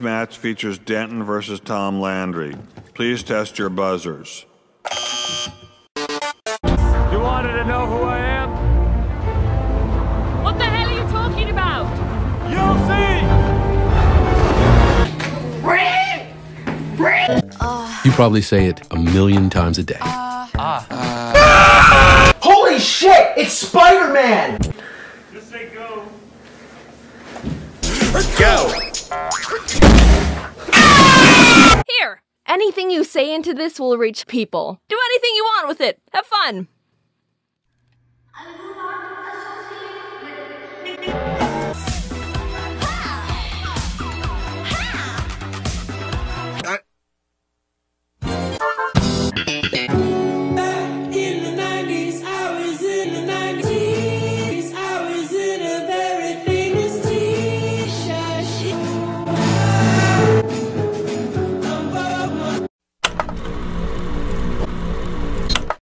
match features Denton versus Tom Landry. Please test your buzzers. You wanted to know who I am? What the hell are you talking about? You'll see! You probably say it a million times a day. Ah. Ah. Holy shit! It's Spider Man! Just say go. Here! Anything you say into this will reach people. Do anything you want with it. Have fun.